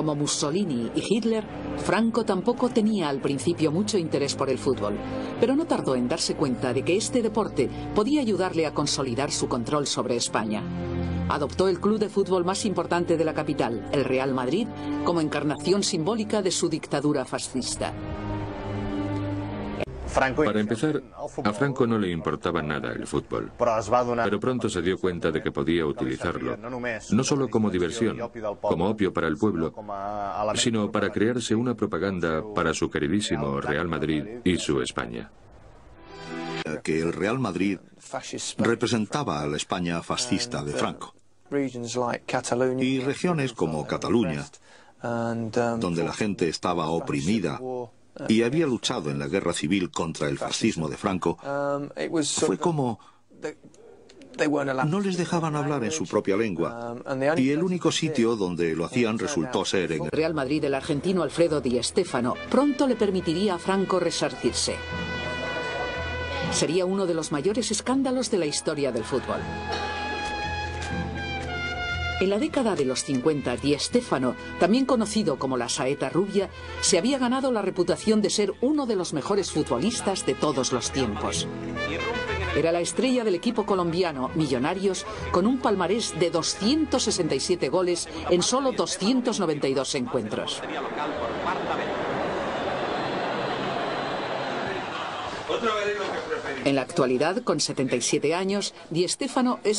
Como Mussolini y Hitler, Franco tampoco tenía al principio mucho interés por el fútbol, pero no tardó en darse cuenta de que este deporte podía ayudarle a consolidar su control sobre España. Adoptó el club de fútbol más importante de la capital, el Real Madrid, como encarnación simbólica de su dictadura fascista. Para empezar, a Franco no le importaba nada el fútbol, pero pronto se dio cuenta de que podía utilizarlo, no solo como diversión, como opio para el pueblo, sino para crearse una propaganda para su queridísimo Real Madrid y su España. Que el Real Madrid representaba a la España fascista de Franco. Y regiones como Cataluña, donde la gente estaba oprimida y había luchado en la guerra civil contra el fascismo de Franco, fue como... No les dejaban hablar en su propia lengua. Y el único sitio donde lo hacían resultó ser en... El Real Madrid del argentino Alfredo Di Stéfano pronto le permitiría a Franco resarcirse. Sería uno de los mayores escándalos de la historia del fútbol. En la década de los 50, Di Stéfano, también conocido como la saeta rubia, se había ganado la reputación de ser uno de los mejores futbolistas de todos los tiempos. Era la estrella del equipo colombiano, Millonarios, con un palmarés de 267 goles en solo 292 encuentros. En la actualidad, con 77 años, Di Stéfano es